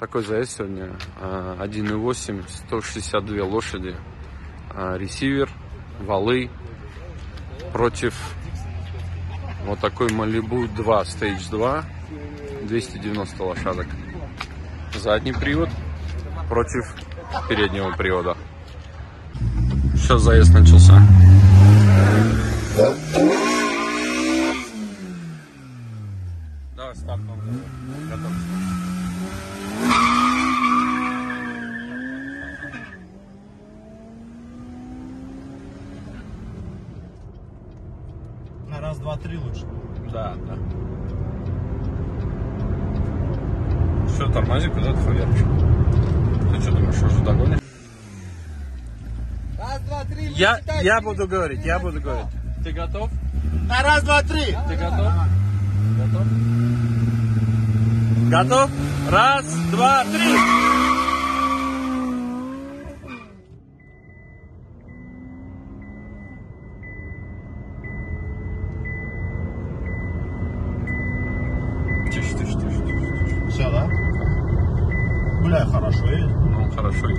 Такой заезд сегодня. А, 1.8, 162 лошади. А, Ресивер, валы против вот такой Малибу 2, Stage 2, 290 лошадок. Задний привод против переднего привода. Сейчас заезд начался. Давай старт Готов. На раз, два, три лучше. Да, да. Все, тормози, куда ты хуяришь? Ты что думаешь, уже догонишь? Раз, два, три. Я, я буду говорить, я буду говорить. Ты готов? На раз, два, три. Ты готов? Готов? Готов? Раз, два, три. Бля, хорошо едет. Ну, хорошо.